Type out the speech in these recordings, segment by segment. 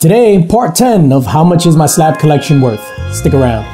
Today, part 10 of How Much Is My Slab Collection Worth? Stick around.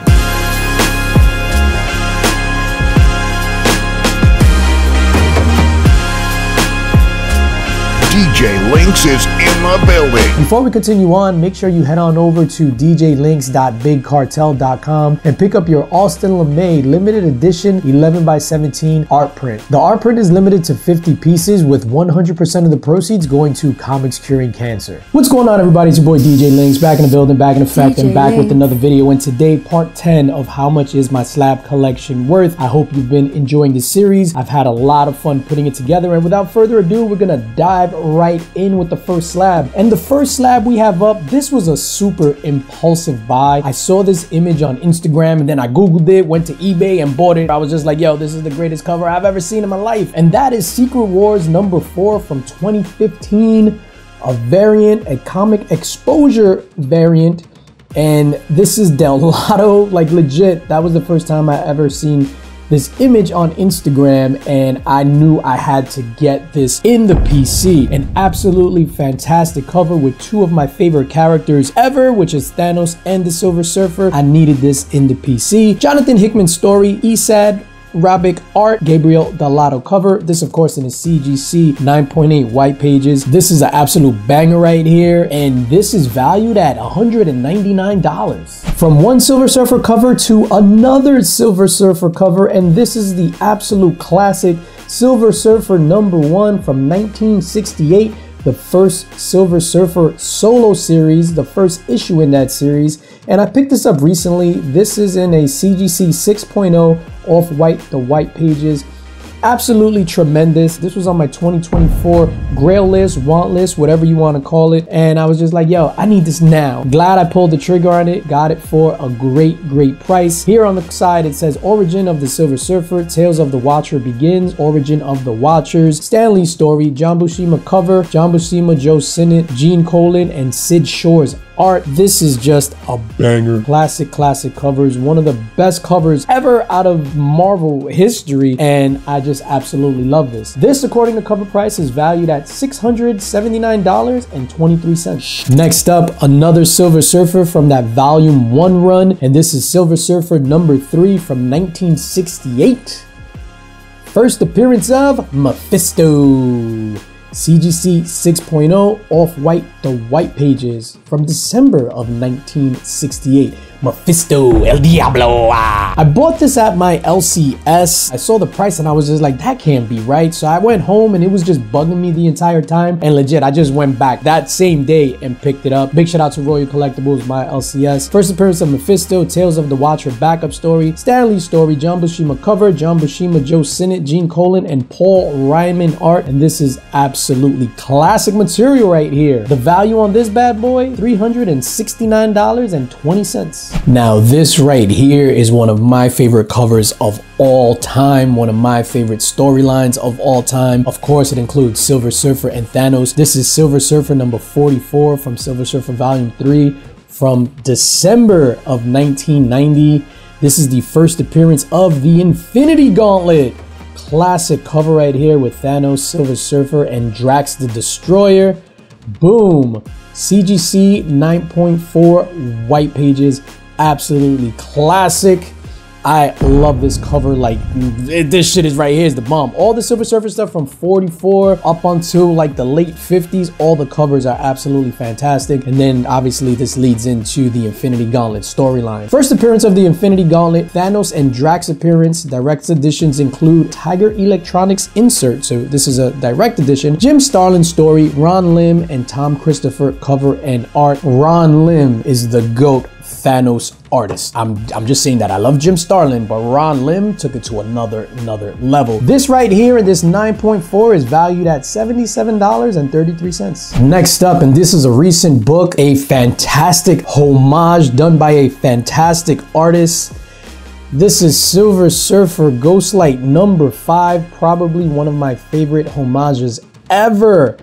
DJ Linx is in the building. Before we continue on, make sure you head on over to djlinx.bigcartel.com and pick up your Austin LeMay limited edition 11 by 17 art print. The art print is limited to 50 pieces with 100% of the proceeds going to Comics Curing Cancer. What's going on everybody? It's your boy DJ Linx back in the building, back in effect, DJ and back with another video. And today, part 10 of How Much Is My Slab Collection Worth? I hope you've been enjoying this series. I've had a lot of fun putting it together. And without further ado, we're gonna dive right in with the first slab. And the first slab we have up, this was a super impulsive buy. I saw this image on Instagram and then I Googled it, went to eBay and bought it. I was just like, yo, this is the greatest cover I've ever seen in my life. And that is Secret Wars number four from 2015, a variant, a comic exposure variant. And this is Del like legit. That was the first time I ever seen this image on Instagram, and I knew I had to get this in the PC. An absolutely fantastic cover with two of my favorite characters ever, which is Thanos and the Silver Surfer. I needed this in the PC. Jonathan Hickman's story, ESAD, Ribic art, Gabriele Dell'Otto cover. This, of course, in a CGC 9.8 white pages. This is an absolute banger right here, and this is valued at $199. From one Silver Surfer cover to another Silver Surfer cover, and this is the absolute classic Silver Surfer number one from 1968 the first Silver Surfer solo series, the first issue in that series. And I picked this up recently. This is in a CGC 6.0 off white, the white pages. Absolutely tremendous. This was on my 2024 grail list, want list, whatever you want to call it. And I was just like, yo, I need this now. Glad I pulled the trigger on it, got it for a great, great price. Here on the side, it says Origin of the Silver Surfer, Tales of the Watcher begins, Origin of the Watchers, Stan Lee story, John cover, John Joe Sinnott, Gene Colan, and Sid Shores art. This is just a banger. Classic, classic covers. One of the best covers ever out of Marvel history. And I just absolutely love this. This, according to cover price, is valued at $679.23. Next up, another Silver Surfer from that volume one run. And this is Silver Surfer number three from 1968. First appearance of Mephisto. CGC 6.0 off-white the white pages from December of 1968. Mephisto El Diablo. ah. I bought this at my LCS. I saw the price and I was just like, that can't be right. So I went home and it was just bugging me the entire time. And legit, I just went back that same day and picked it up. Big shout out to Royal Collectibles, my LCS. First appearance of Mephisto, Tales of the Watcher backup story, Stan Lee story, John Buscema cover, John Buscema, Joe Sinnott, Gene Colan, and Paul Reinman art. And this is absolutely classic material right here. The value on this bad boy, $369.20. Now this right here is one of my favorite covers of all time, one of my favorite storylines of all time. Of course, it includes Silver Surfer and Thanos. This is Silver Surfer number 44 from Silver Surfer Volume 3 from December of 1990. This is the first appearance of the Infinity Gauntlet. Classic cover right here with Thanos, Silver Surfer, and Drax the Destroyer. Boom. CGC 9.4 white pages. Absolutely classic. I love this cover. Like it- this shit is right here is the bomb. All the Silver Surfer stuff from 44 up until like the late 50s, all the covers are absolutely fantastic. And then obviously this leads into the Infinity Gauntlet storyline. First appearance of the Infinity Gauntlet, Thanos and Drax appearance. Direct editions include Tiger Electronics insert. So this is a direct edition. Jim Starlin story, Ron Lim and Tom Christopher cover and art. Ron Lim is the GOAT Thanos artist. I'm I'm just saying that I love Jim Starlin, but Ron Lim took it to another another level. This right here, in this 9.4 is valued at $77.33. Next up, and this is a recent book, a fantastic homage done by a fantastic artist. This is Silver Surfer Ghostlight number five, probably one of my favorite homages ever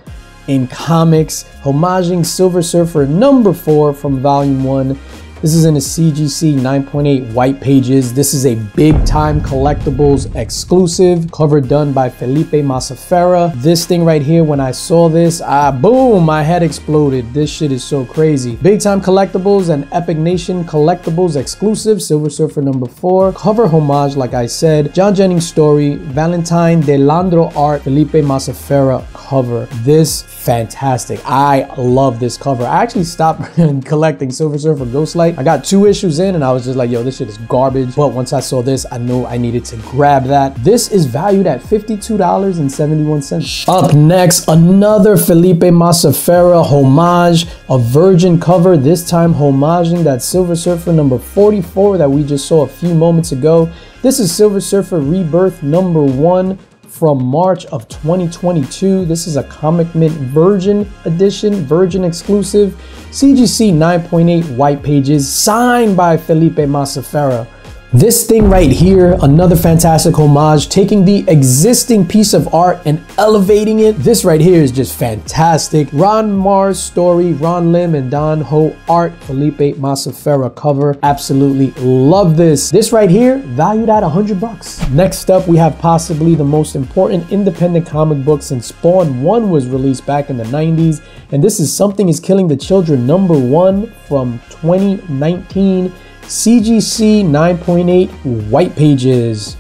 in comics, homaging Silver Surfer number four from volume one. This is in a CGC 9.8 white pages. This is a big time collectibles exclusive cover done by Felipe Mazzaferra. This thing right here, when I saw this, ah, boom, my head exploded. This shit is so crazy. Big time collectibles and Epic Nation collectibles exclusive, Silver Surfer number four. Cover homage, like I said. John Jennings story, Valentine De Landro art, Felipe Mazzaferra cover. This fantastic. I love this cover. I actually stopped collecting Silver Surfer Ghostlight. I got two issues in and I was just like, yo, this shit is garbage. But once I saw this, I knew I needed to grab that. This is valued at $52.71. Up next, another Felipe Mazzaferra homage, a virgin cover, this time homaging that Silver Surfer number 44 that we just saw a few moments ago. This is Silver Surfer Rebirth number one from March of 2022. This is a Comic Mint Virgin edition, Virgin exclusive, CGC 9.8 white pages, signed by Felipe Mazzaferra. This thing right here, another fantastic homage, taking the existing piece of art and elevating it. This right here is just fantastic. Ron Marz story, Ron Lim and Don Ho art, Felipe Mazzaferra cover. Absolutely love this. This right here, valued at 100 bucks. Next up, we have possibly the most important independent comic book since Spawn 1 was released back in the 90s. And this is Something is Killing the Children number 1 from 2019. CGC 9.8 white pages.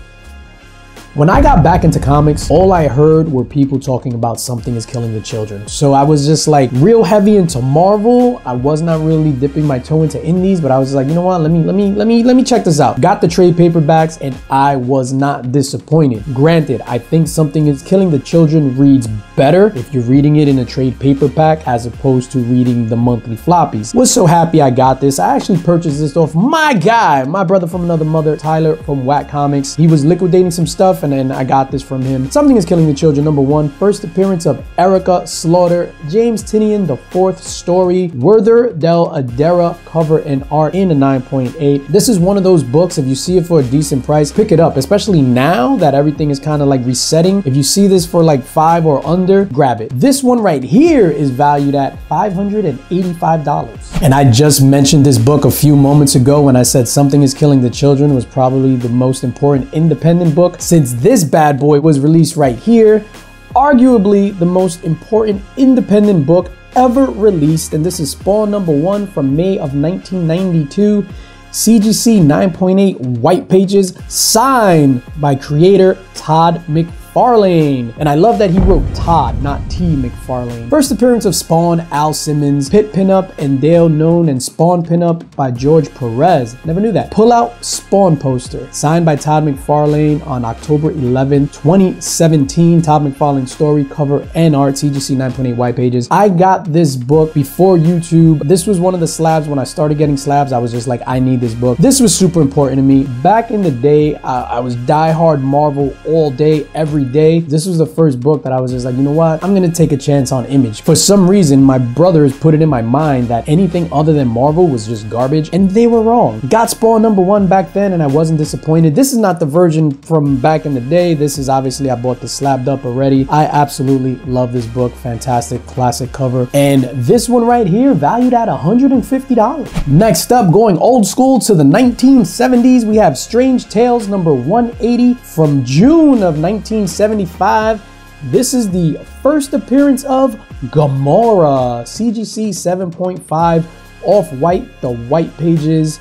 When I got back into comics, all I heard were people talking about something is killing the children. So I was just like real heavy into Marvel. I was not really dipping my toe into indies, but I was like, you know what? Let me let me let me let me check this out. Got the trade paperbacks and I was not disappointed. Granted, I think something is killing the children reads better if you're reading it in a trade paperback as opposed to reading the monthly floppies. Was so happy I got this. I actually purchased this off my guy, my brother from another mother, Tyler from Whack Comics. He was liquidating some stuff and I got this from him. Something is Killing the Children, number one. First appearance of Erica Slaughter, James Tynion, the fourth story, Werther Dell'Edera cover and art in a 9.8. This is one of those books, if you see it for a decent price, pick it up, especially now that everything is kind of like resetting. If you see this for like five or under, grab it. This one right here is valued at $585. And I just mentioned this book a few moments ago when I said Something is Killing the Children was probably the most important independent book since this bad boy was released right here, arguably the most important independent book ever released, and this is Spawn number one from May of 1992. CGC 9.8 white pages, signed by creator Todd McFarlane. McFarlane. And I love that he wrote Todd, not T. McFarlane. First appearance of Spawn, Al Simmons, Pitt Pinup, and Dale Keown, and Spawn Pinup by George Perez. Never knew that. Pull out Spawn poster, signed by Todd McFarlane on October 11, 2017. Todd McFarlane story, cover, and art, CGC 9.8 white pages. I got this book before YouTube. This was one of the slabs when I started getting slabs. I was just like, I need this book. This was super important to me. Back in the day, uh, I was die-hard Marvel all day, every every day. This was the first book that I was just like, you know what? I'm gonna take a chance on Image. For some reason, my brothers put it in my mind that anything other than Marvel was just garbage, and they were wrong. Got Spawn number one back then, and I wasn't disappointed. This is not the version from back in the day. This is obviously I bought the slabbed up already. I absolutely love this book. Fantastic classic cover. And this one right here, valued at $150. Next up, going old school to the 1970s, we have Strange Tales number 180 from June of 1970. 75. This is the first appearance of Gamora, CGC 7.5 off-white, the white pages.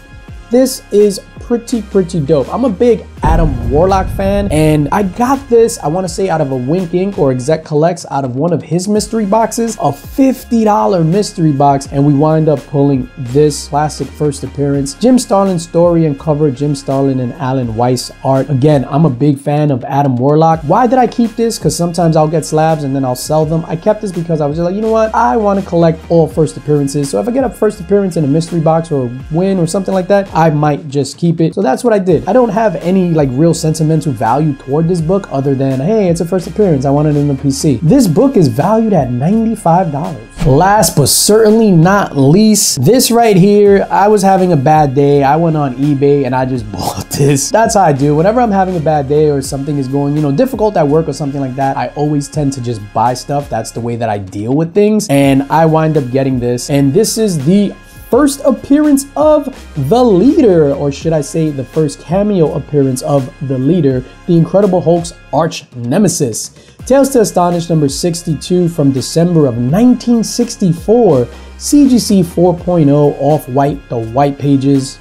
This is pretty, pretty dope. I'm a big Adam Warlock fan, and I got this, I wanna say out of a Wink Inc. or Exec Collects out of one of his mystery boxes, a $50 mystery box, and we wind up pulling this classic first appearance. Jim Starlin story and cover, Jim Starlin and Alan Weiss art. Again, I'm a big fan of Adam Warlock. Why did I keep this? Because sometimes I'll get slabs and then I'll sell them. I kept this because I was just like, you know what? I want to collect all first appearances. So if I get a first appearance in a mystery box or a win or something like that, might just keep it. So that's what I did. I don't have any like real sentimental value toward this book other than, hey, it's a first appearance. I want it in the PC. This book is valued at $95. Last but certainly not least, this right here, I was having a bad day. I went on eBay and I just bought this. That's how I do. Whenever I'm having a bad day or something is going, you know, difficult at work or something like that, I always tend to just buy stuff. That's the way that I deal with things. And I wind up getting this. And this is the first appearance of the leader, or should I say, the first cameo appearance of the leader, the Incredible Hulk's arch nemesis. Tales to Astonish number 62 from December of 1964, CGC 4.0 off white, the white pages.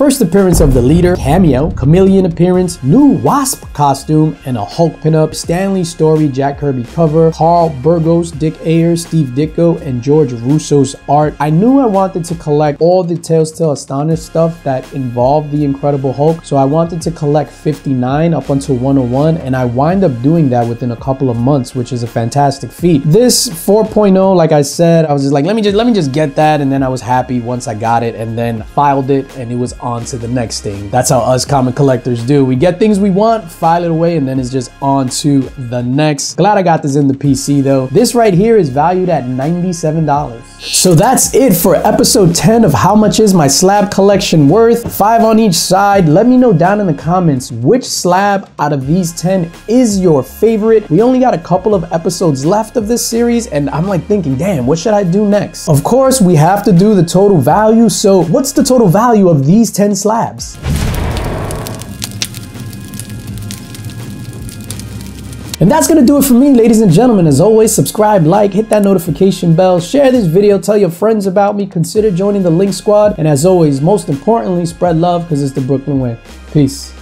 First appearance of the leader, cameo, chameleon appearance, new Wasp costume, and a Hulk pinup, Stan Lee story, Jack Kirby cover, Carl Burgos, Dick Ayers, Steve Ditko, and George Roussos art. I knew I wanted to collect all the Tales to Astonish stuff that involved the Incredible Hulk, so I wanted to collect 59 up until 101, and I wind up doing that within a couple of months, which is a fantastic feat. This 4.0, like I said, I was just like, let me just let me just get that, and then I was happy once I got it, and then filed it, and it was on on to the next thing. That's how us comic collectors do. We get things we want, file it away, and then it's just on to the next. Glad I got this in the PC though. This right here is valued at $97. So that's it for episode 10 of How Much Is My Slab Collection Worth? Five on each side. Let me know down in the comments which slab out of these 10 is your favorite. We only got a couple of episodes left of this series, and I'm like thinking, damn, what should I do next? Of course, we have to do the total value. So, what's the total value of these 10 slabs. And that's gonna do it for me, ladies and gentlemen. As always, subscribe, like, hit that notification bell, share this video, tell your friends about me, consider joining the Linx Squad, and as always, most importantly, spread love because it's the Brooklyn way. Peace.